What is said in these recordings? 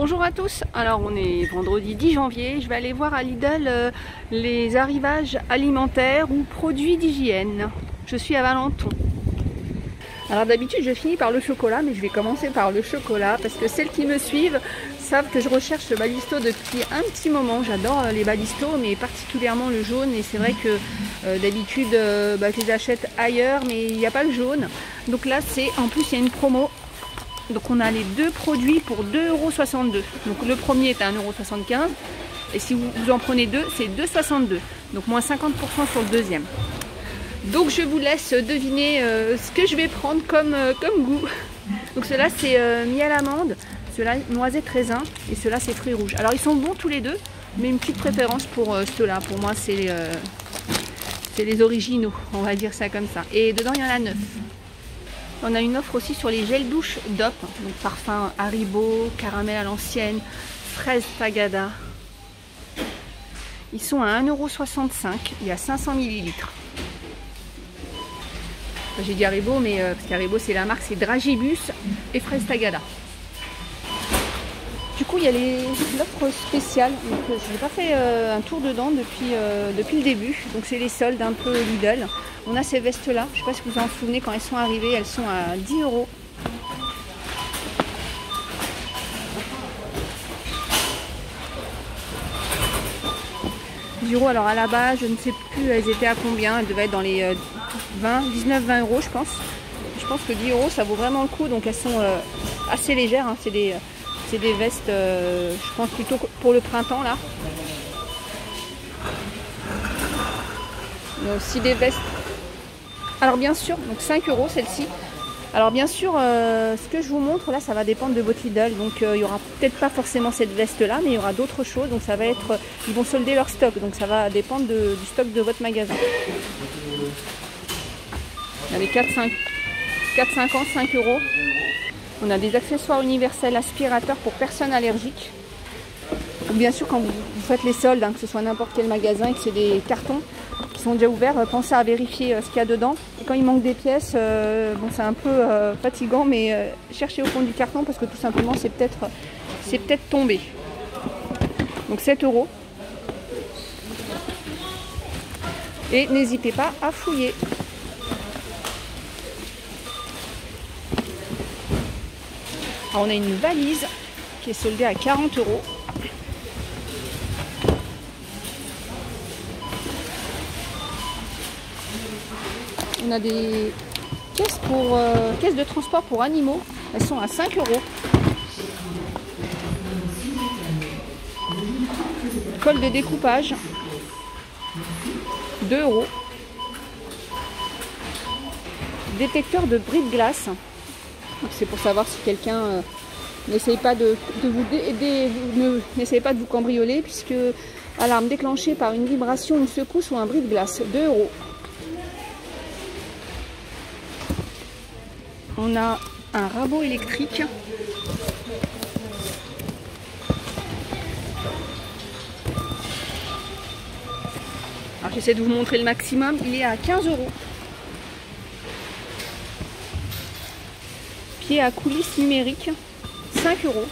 Bonjour à tous, alors on est vendredi 10 janvier, je vais aller voir à Lidl euh, les arrivages alimentaires ou produits d'hygiène. Je suis à Valenton. Alors d'habitude je finis par le chocolat, mais je vais commencer par le chocolat parce que celles qui me suivent savent que je recherche le balisto depuis un petit moment. J'adore euh, les balistos, mais particulièrement le jaune. Et c'est vrai que euh, d'habitude bah, je les achète ailleurs, mais il n'y a pas le jaune. Donc là c'est en plus il y a une promo donc on a les deux produits pour 2,62€. Donc le premier est à 1,75€ et si vous, en prenez deux, c'est 2,62€. Donc moins 50% sur le deuxième. Donc je vous laisse deviner euh, ce que je vais prendre comme, euh, comme goût. Donc cela c'est euh, miel amande, cela noisette raisin et cela c'est fruits rouges. Alors ils sont bons tous les deux, mais une petite préférence pour ceux-là. Pour moi c'est les originaux, on va dire ça comme ça. Et dedans il y en a 9. On a une offre aussi sur les gels douche DOP, donc parfum Haribo, caramel à l'ancienne, fraise tagada. Ils sont à 1,65€, il y a 500 ml. J'ai dit Haribo, mais euh, parce qu'Haribo c'est la marque, c'est Dragibus et fraise tagada. Du coup, il y a l'offre spéciale. Euh, je n'ai pas fait euh, un tour dedans depuis, depuis le début. Donc, c'est les soldes un peu Lidl. On a ces vestes-là. Je ne sais pas si vous en souvenez, quand elles sont arrivées, elles sont à 10 euros. euros, alors à la base, je ne sais plus, elles étaient à combien. Elles devaient être dans les 20, 19, 20 euros, je pense. Je pense que 10 euros, ça vaut vraiment le coup. Donc elles sont euh, assez légères. Hein. C'est des, des, vestes, euh, je pense plutôt pour le printemps là. Il y aussi des vestes alors bien sûr, donc 5 euros celle-ci. Alors bien sûr, euh, ce que je vous montre là, ça va dépendre de votre Lidl. Donc euh, il n'y aura peut-être pas forcément cette veste-là, mais il y aura d'autres choses. Donc ça va être, ils vont solder leur stock. Donc ça va dépendre du stock de votre magasin. Il y a les 4,50, 5 euros. On a des accessoires universels aspirateurs pour personnes allergiques. bien sûr, quand vous, faites les soldes, hein, que ce soit n'importe quel magasin et que c'est des cartons, qui sont déjà ouverts, euh, pensez à vérifier euh, ce qu'il y a dedans. quand il manque des pièces, euh, c'est un peu fatigant, mais cherchez au fond du carton parce que tout simplement c'est peut-être c'est peut-être tombé. Donc 7 euros. Et n'hésitez pas à fouiller. Alors on a une valise qui est soldée à 40 euros. On a des caisses, pour, euh, caisses de transport pour animaux. Elles sont à 5 euros. Colle de découpage. 2 euros. Détecteur de bris de glace. C'est pour savoir si quelqu'un euh, n'essaye pas de, vous n'essayez pas de vous cambrioler puisque alarme déclenchée par une vibration, une secousse ou un bris de glace. 2 euros. On a un rabot électrique. Alors j'essaie de vous montrer le maximum. Il est à 15 euros. À coulisse numérique, 5 euros.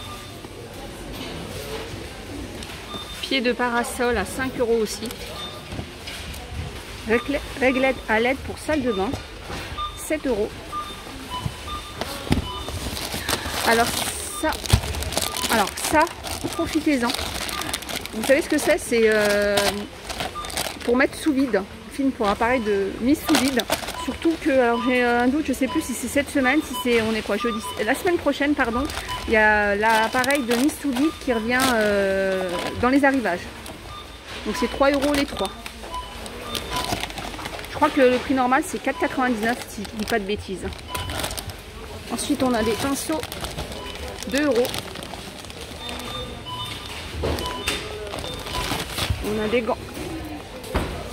Pied de parasol à 5 euros aussi. Réglette à LED pour salle de bain, 7 euros. Alors ça, alors ça, profitez-en. Vous savez ce que c'est? C'est euh, pour mettre sous vide, film pour appareil de mise sous vide. Surtout que, alors j'ai un doute, je sais plus si c'est cette semaine, si c'est, on est quoi, jeudi, la semaine prochaine, pardon, il y a l'appareil de vide qui revient euh, dans les arrivages. Donc c'est 3 euros les 3. Je crois que le prix normal c'est 4,99 si je dis pas de bêtises. Ensuite on a des pinceaux 2 euros. On a des gants.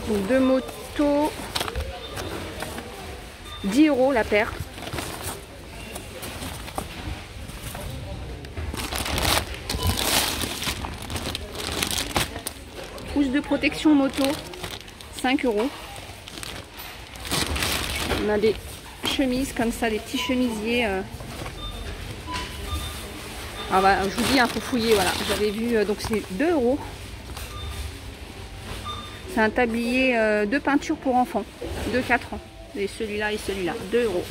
Donc deux motos. 10 euros la paire. Housse de protection moto. 5 euros. On a des chemises comme ça, des petits chemisiers. Euh, Ah bah, je vous dis, il hein, faut fouiller, voilà. J'avais vu, euh, donc c'est 2 euros. C'est un tablier euh, de peinture pour enfants, de 4 ans. Et celui-là et celui-là, 2 euros.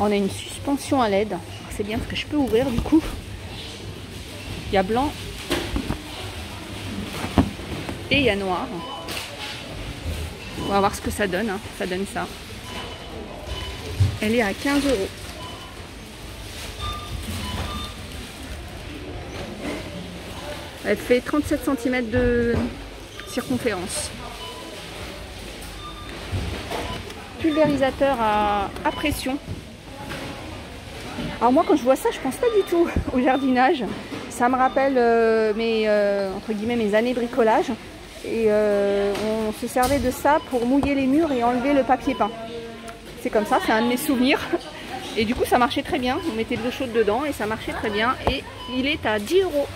On a une suspension à LED. C'est bien parce que je peux ouvrir du coup. Il y a blanc et il y a noir. On va voir ce que ça donne. Hein. Ça donne ça. Elle est à 15 euros. Elle fait 37 cm de circonférence. Pulvérisateur à, pression. Alors moi quand je vois ça, je pense pas du tout au jardinage. Ça me rappelle euh, mes, euh, entre guillemets, mes années bricolage. Et euh, on se servait de ça pour mouiller les murs et enlever le papier peint. C'est comme ça, c'est un de mes souvenirs. Et du coup ça marchait très bien. On mettait de l'eau chaude dedans et ça marchait très bien. Et il est à 10 euros.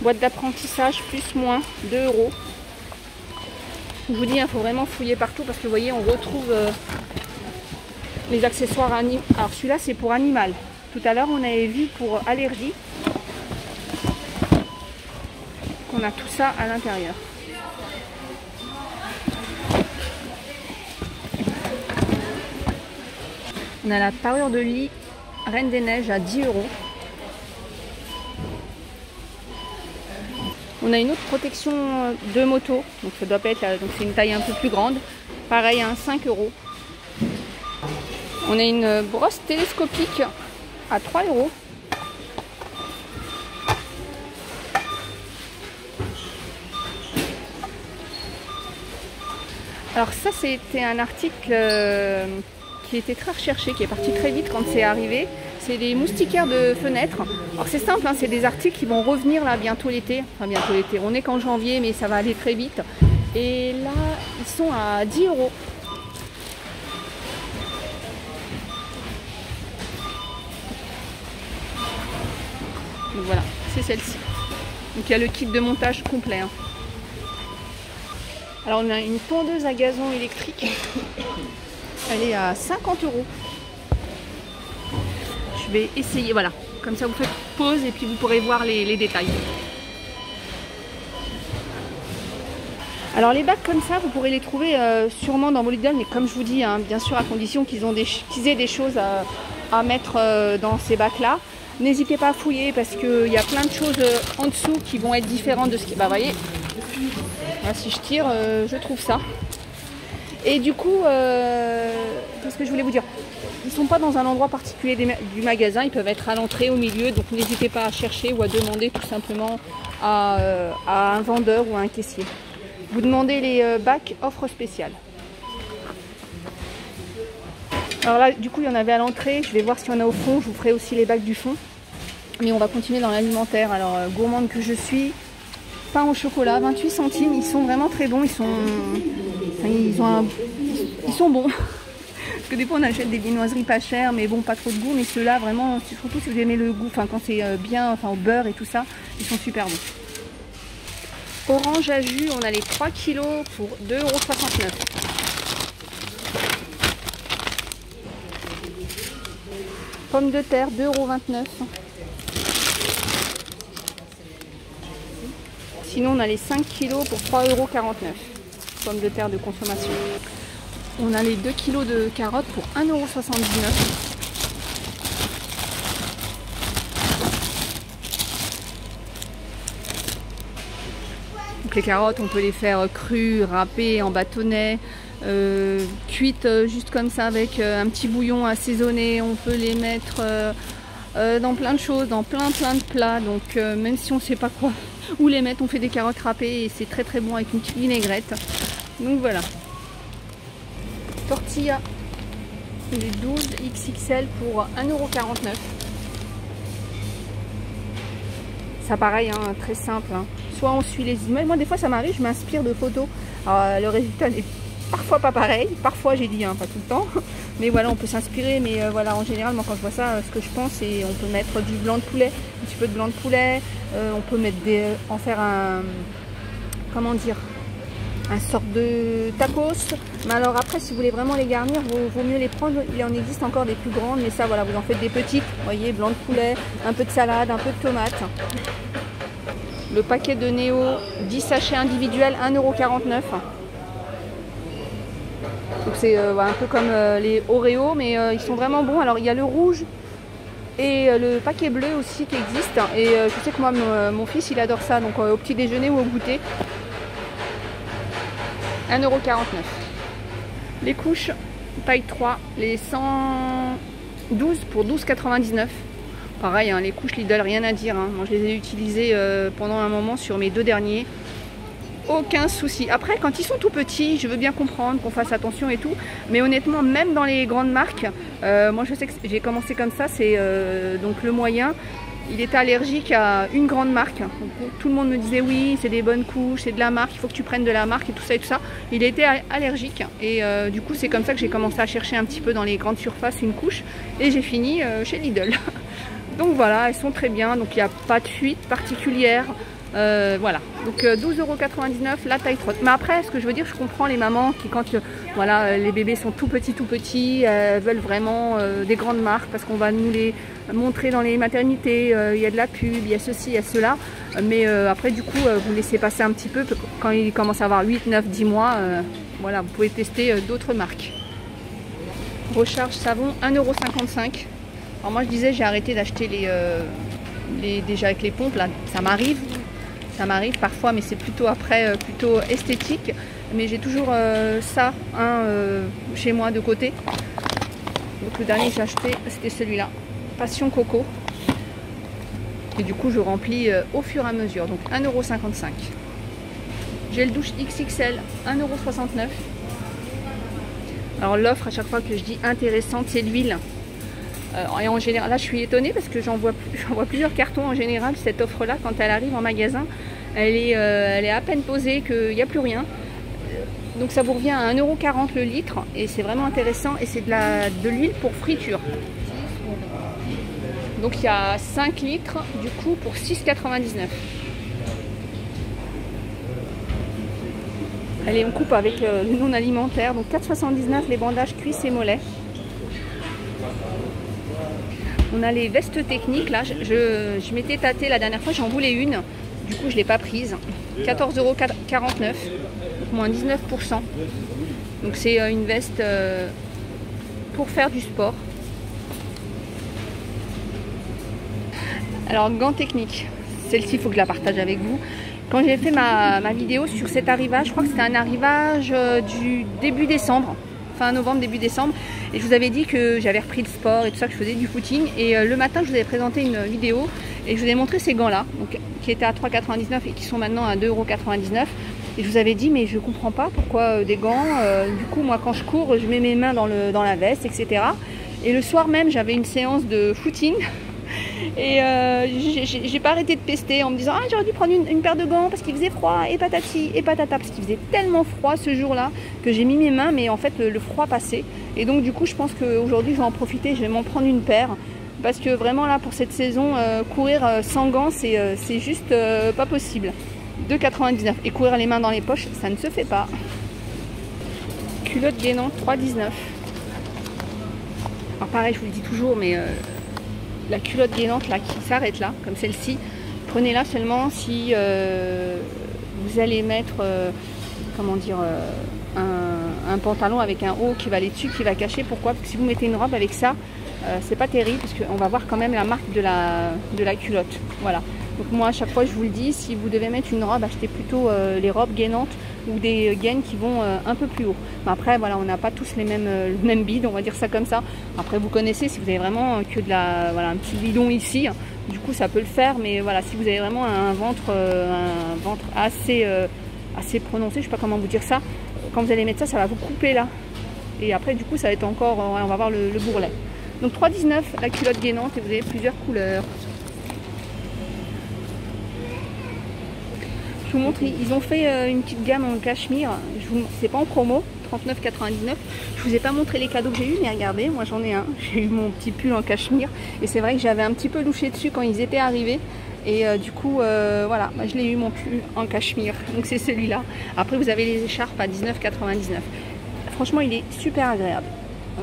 Boîte d'apprentissage plus moins 2 euros. Je vous dis, il hein, faut vraiment fouiller partout parce que vous voyez, on retrouve euh, les accessoires animaux. Alors celui-là, c'est pour animal. Tout à l'heure, on avait vu pour allergie. qu'on a tout ça à l'intérieur. On a la parure de lit Reine des Neiges à 10 euros. On a une autre protection de moto, donc ça doit pas être donc c'est une taille un peu plus grande. Pareil, à 5 euros. On a une brosse télescopique à 3 euros. Alors ça c'était un article euh, qui était très recherché, qui est parti très vite quand c'est arrivé. C'est des moustiquaires de fenêtres. Alors c'est simple, hein, c'est des articles qui vont revenir là bientôt l'été. Enfin bientôt l'été, on est qu'en janvier mais ça va aller très vite. Et là, ils sont à 10 euros. Donc voilà, c'est celle-ci. Donc il y a le kit de montage complet. Hein. Alors on a une tondeuse à gazon électrique. Elle est à 50 euros. Je vais essayer, voilà. Comme ça vous faites pause et puis vous pourrez voir les, détails. Alors les bacs comme ça, vous pourrez les trouver euh, sûrement dans vos Lidl, mais comme je vous dis, hein, bien sûr à condition qu'ils aient des choses à, mettre euh, dans ces bacs-là. N'hésitez pas à fouiller parce qu'il y a plein de choses euh, en dessous qui vont être différentes de ce qui... Bah voyez, si je tire, je trouve ça. Et du coup, euh, qu'est-ce que je voulais vous dire? Ils ne sont pas dans un endroit particulier du magasin, ils peuvent être à l'entrée, au milieu, donc n'hésitez pas à chercher ou à demander tout simplement à, euh, un vendeur ou à un caissier. Vous demandez les euh, bacs offre spéciale. Alors là, du coup, il y en avait à l'entrée. Je vais voir s'il y en a au fond. Je vous ferai aussi les bacs du fond. Mais on va continuer dans l'alimentaire. Alors, gourmande que je suis, pain au chocolat, 28 centimes. Ils sont vraiment très bons. Ils sont ils, sont bons. Parce que des fois on achète des viennoiseries pas chères, mais bon, pas trop de goût. Mais ceux-là, vraiment, surtout si vous aimez le goût, enfin quand c'est euh, bien, enfin au beurre et tout ça, ils sont super bons. Orange à jus, on a les 3 kilos pour 2,69€. Pommes de terre, 2,29€. Sinon, on a les 5 kilos pour 3,49€ de terre de consommation. On a les 2 kg de carottes pour 1,79€. Donc les carottes, on peut les faire crues, râpées, en bâtonnet, euh, cuites euh, juste comme ça avec euh, un petit bouillon assaisonné. On peut les mettre dans plein de choses, dans plein plein de plats. Donc même si on ne sait pas quoi où les mettre, on fait des carottes râpées et c'est très très bon avec une petite vinaigrette. Donc voilà. Tortilla, les 12 XXL pour 1,49€. Ça pareil, hein, très simple. Hein. Soit on suit les images. Moi des fois ça m'arrive, je m'inspire de photos. le résultat n'est parfois pas pareil. Parfois j'ai dit, hein, pas tout le temps. Mais voilà, on peut s'inspirer. Mais euh, voilà, en général, moi quand je vois ça, ce que je pense, c'est on peut mettre du blanc de poulet, un petit peu de blanc de poulet. Euh, on peut mettre des, en faire un, comment dire, un sorte de tacos. Mais alors après, si vous voulez vraiment les garnir, vaut, vaut mieux les prendre. Il en existe encore des plus grandes, mais ça, voilà, vous en faites des petites. Voyez, blanc de poulet, un peu de salade, un peu de tomate. Le paquet de Néo, 10 sachets individuels, 1,49€. C'est euh, un peu comme euh, les Oreo, mais euh, ils sont vraiment bons. Alors il y a le rouge et le paquet bleu aussi qui existe. Et je sais que moi, mon, fils, il adore ça. Donc au petit déjeuner ou au goûter, 1,49€. Les couches, taille 3, les 112 pour 12,99€. Pareil, hein, les couches Lidl, rien à dire. Hein. Moi, je les ai utilisées pendant un moment sur mes deux derniers aucun souci. Après, quand ils sont tout petits, je veux bien comprendre qu'on fasse attention et tout. Mais honnêtement, même dans les grandes marques, euh, moi je sais que j'ai commencé comme ça, c'est euh, donc le moyen. Il était allergique à une grande marque. tout le monde me disait oui, c'est des bonnes couches, c'est de la marque, il faut que tu prennes de la marque et tout ça et tout ça. Il était allergique et euh, du coup c'est comme ça que j'ai commencé à chercher un petit peu dans les grandes surfaces une couche et j'ai fini chez Lidl. donc voilà, elles sont très bien, donc il n'y a pas de fuite particulière. Euh, voilà, donc 12,99€ euh, la taille 3. Mais après, ce que je veux dire, je comprends les mamans qui, quand euh, voilà, les bébés sont tout petits, tout petits, veulent vraiment des grandes marques parce qu'on va nous les montrer dans les maternités. Il y a de la pub, il y a ceci, il y a cela. Mais après, du coup, vous laissez passer un petit peu. Quand il commence à avoir 8, 9, 10 mois, voilà, vous pouvez tester d'autres marques. Recharge savon 1,55€. Alors moi, je disais, j'ai arrêté d'acheter les, les, déjà avec les pompes. Là, ça m'arrive ça m'arrive parfois, mais c'est plutôt après, euh, plutôt esthétique. Mais j'ai toujours euh, ça hein, euh, chez moi de côté. Donc le dernier que j'ai acheté, c'était celui-là. Passion Coco. Et du coup, je remplis au fur et à mesure. Donc 1,55€. Gel douche XXL, 1,69€. Alors l'offre, à chaque fois que je dis intéressante, c'est l'huile. Et en général, là je suis étonnée parce que j'en vois, vois, plusieurs cartons en général, cette offre-là, quand elle arrive en magasin, elle est, euh, elle est à peine posée, qu'il n'y a plus rien. Donc ça vous revient à 1,40€ le litre et c'est vraiment intéressant et c'est de l'huile pour friture. Donc il y a 5 litres du coup pour 6,99. Allez, on coupe avec euh, le non alimentaire. Donc 4,79 les bandages cuisses et mollets. On a les vestes techniques là. Je, je m'étais tâté la dernière fois, j'en voulais une. Du coup, je ne l'ai pas prise. 14,49€, moins 19%. Donc c'est euh, une veste euh, pour faire du sport. Alors, gants techniques. Celle-ci, il faut que je la partage avec vous. Quand j'ai fait ma, vidéo sur cet arrivage, je crois que c'était un arrivage euh, du début décembre fin novembre, début décembre. Et je vous avais dit que j'avais repris le sport et tout ça, que je faisais du footing. Et le matin, je vous avais présenté une vidéo et je vous ai montré ces gants-là, qui étaient à 3,99 et qui sont maintenant à 2,99€. Et je vous avais dit, mais je comprends pas pourquoi euh, des gants. Euh, du coup, moi, quand je cours, je mets mes mains dans, dans la veste, etc. Et le soir même, j'avais une séance de footing. Et euh, j'ai pas arrêté de pester en me disant Ah, j'aurais dû prendre une, paire de gants parce qu'il faisait froid, et patati, et patata, parce qu'il faisait tellement froid ce jour-là que j'ai mis mes mains, mais en fait, le, froid passait. Et donc, du coup, je pense qu'aujourd'hui, je vais en profiter, je vais m'en prendre une paire. Parce que vraiment là pour cette saison euh, courir euh, sans gants c'est juste pas possible. 2,99 et courir les mains dans les poches ça ne se fait pas. Culotte gainante 3,19 alors pareil je vous le dis toujours mais la culotte gainante là qui s'arrête là comme celle-ci prenez la seulement si vous allez mettre comment dire un, un, pantalon avec un haut qui va aller dessus qui va cacher pourquoi? Parce que si vous mettez une robe avec ça euh, c'est pas terrible parce qu'on va voir quand même la marque de la, de la culotte. Voilà. Donc moi à chaque fois je vous le dis, si vous devez mettre une robe, achetez plutôt euh, les robes gainantes ou des gaines qui vont euh, un peu plus haut. après voilà, on n'a pas tous les mêmes, le même bide, on va dire ça comme ça. Après vous connaissez, si vous avez vraiment que de la, voilà, un petit bidon ici, du coup ça peut le faire, mais voilà, si vous avez vraiment un ventre, un ventre assez, prononcé, je sais pas comment vous dire ça, quand vous allez mettre ça, ça va vous couper là. Et après du coup ça va être encore, on va voir le bourrelet. Donc 3,19 la culotte gainante et vous avez plusieurs couleurs. Vous montre, ils ont fait euh, une petite gamme en cachemire. C'est pas en promo, 39,99. Je vous ai pas montré les cadeaux que j'ai eu, mais regardez, moi j'en ai un. J'ai eu mon petit pull en cachemire et c'est vrai que j'avais un petit peu louché dessus quand ils étaient arrivés. Et euh, du coup, euh, voilà, je l'ai eu mon pull en cachemire. Donc c'est celui-là. Après, vous avez les écharpes à 19,99. Franchement, il est super agréable.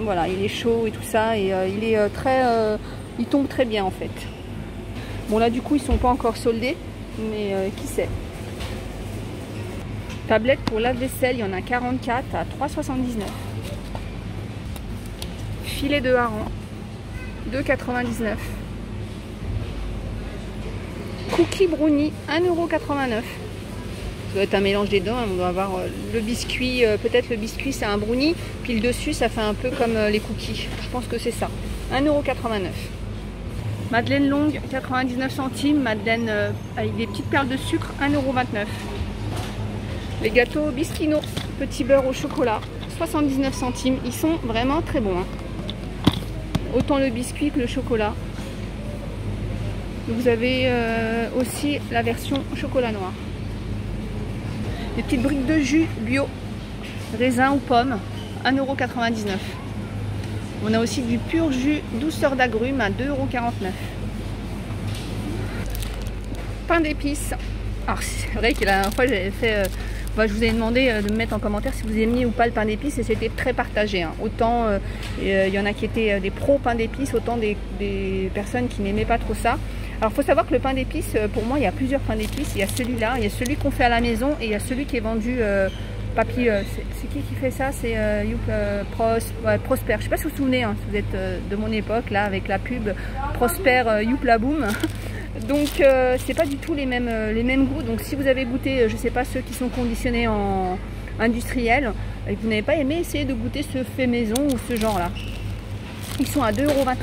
voilà, il est chaud et tout ça. Et il est très... il tombe très bien en fait. Bon là, du coup, ils sont pas encore soldés. Mais qui sait Tablette pour lave-vaisselle, il y en a 44 à 3,79. Filet de hareng, 2,99. Cookie brownie, 1,89€. Ça doit être un mélange des deux. Hein. On doit avoir euh, le biscuit, euh, peut-être le biscuit c'est un brownie, puis le dessus ça fait un peu comme euh, les cookies. Je pense que c'est ça. 1,89€. Madeleine longue, 99 centimes. Madeleine avec des petites perles de sucre, 1,29€. Les gâteaux Bisquino, petit beurre au chocolat, 79 centimes. Ils sont vraiment très bons. Hein. Autant le biscuit que le chocolat. Vous avez euh, aussi la version chocolat noir. Des petites briques de jus bio, raisin ou pomme, 1,99€. On a aussi du pur jus douceur d'agrumes à 2,49€. Pain d'épices. Alors c'est vrai que la dernière fois j'avais fait... Euh, je vous ai demandé euh, de me mettre en commentaire si vous aimiez ou pas le pain d'épices et c'était très partagé. Hein. Autant il y en a qui étaient des pros pain d'épices, autant des, des personnes qui n'aimaient pas trop ça. Alors il faut savoir que le pain d'épices, euh, pour moi, il y a plusieurs pains d'épices. Il y a celui-là, il y a celui qu'on fait à la maison et il y a celui qui est vendu euh, papy. Euh, c'est qui qui fait ça? C'est Youp Prosper. Je ne sais pas si vous vous souvenez, hein, si vous êtes de mon époque, là, avec la pub Prosper Youp Donc c'est pas du tout les mêmes, les mêmes goûts. Donc si vous avez goûté, je sais pas, ceux qui sont conditionnés en industriel et que vous n'avez pas aimé, essayez de goûter ce fait maison ou ce genre là. Ils sont à 2,29€.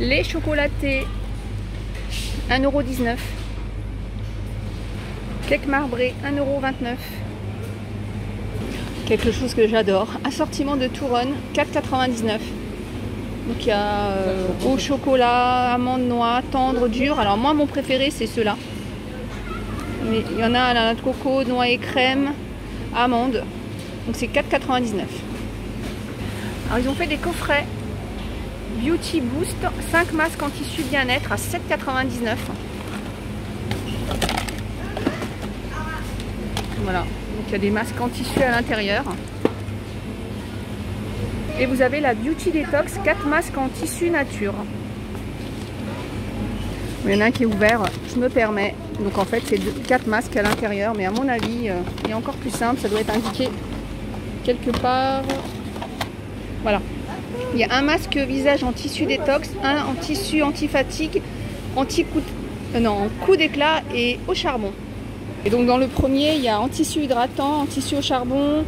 Les chocolatés, 1,19€. Cake marbré, 1,29€. Quelque chose que j'adore. Assortiment de Touron, 4,99€. Donc il y a euh, au chocolat, amande noix, tendre, dur. Alors moi mon préféré c'est ceux-là. Mais il y en a à la de coco, noix et crème, amande. Donc c'est 4,99€. Alors ils ont fait des coffrets Beauty Boost, 5 masques en tissu bien-être à 7,99. Voilà, donc il y a des masques en tissu à l'intérieur. Et vous avez la Beauty Detox, 4 masques en tissu nature. Il y en a un qui est ouvert, je me permets. Donc en fait c'est 4 masques à l'intérieur, mais à mon avis, euh, il est encore plus simple, ça doit être indiqué quelque part. Voilà, il y a un masque visage en tissu détox, un en tissu anti-fatigue, anti-coup euh, d'éclat et au charbon. Et donc dans le premier, il y a en tissu hydratant, en tissu au charbon,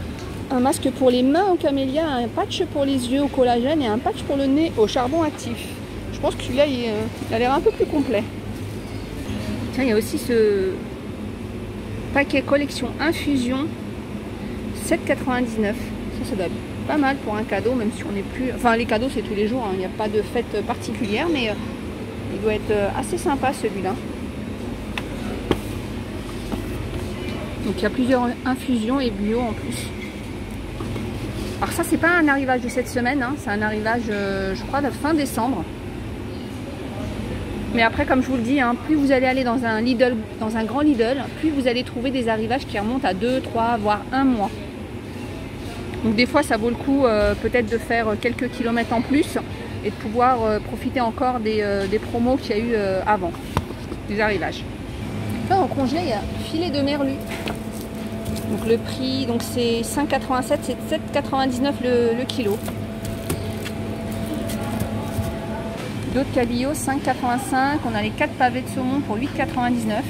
un masque pour les mains en camélia, un patch pour les yeux au collagène et un patch pour le nez au charbon actif. Je pense que celui-là, il, euh, a l'air un peu plus complet. Tiens, il y a aussi ce paquet collection infusion 7,99. Ça, ça doit pas mal pour un cadeau, même si on n'est plus... Enfin, les cadeaux, c'est tous les jours, hein. il n'y a pas de fête particulière, mais euh, il doit être euh, assez sympa celui-là. Donc il y a plusieurs infusions et bio en plus. Alors ça, c'est pas un arrivage de cette semaine, hein. c'est un arrivage, euh, je crois, de fin décembre. Mais après, comme je vous le dis, hein, plus vous allez aller dans un Lidl, dans un grand Lidl, plus vous allez trouver des arrivages qui remontent à 2, 3, voire un mois. Donc des fois ça vaut le coup euh, peut-être de faire quelques kilomètres en plus et de pouvoir euh, profiter encore des, promos qu'il y a eu avant, des arrivages. Là en congé il y a filet de merlu. Donc le prix donc c'est 5,87, c'est 7,99 le, kilo. D'autres cabillaud 5,85, on a les 4 pavés de saumon pour 8,99.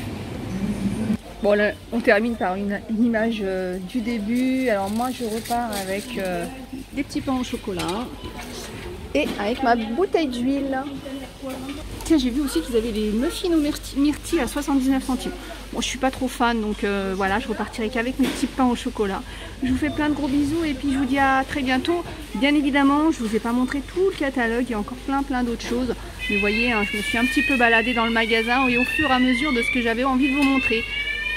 Bon, là, on termine par une, image euh, du début. Alors moi, je repars avec euh, des petits pains au chocolat et avec ma bouteille d'huile. Tiens, j'ai vu aussi qu'ils avaient des muffins au myrtille à 79 centimes. Bon, je suis pas trop fan, donc euh, voilà, je repartirai qu'avec mes petits pains au chocolat. Je vous fais plein de gros bisous et puis je vous dis à très bientôt. Bien évidemment, je vous ai pas montré tout le catalogue, il y a encore plein plein d'autres choses. Mais vous voyez, hein, je me suis un petit peu baladée dans le magasin et au fur et à mesure de ce que j'avais envie de vous montrer.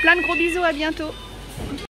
Plein de gros bisous, à bientôt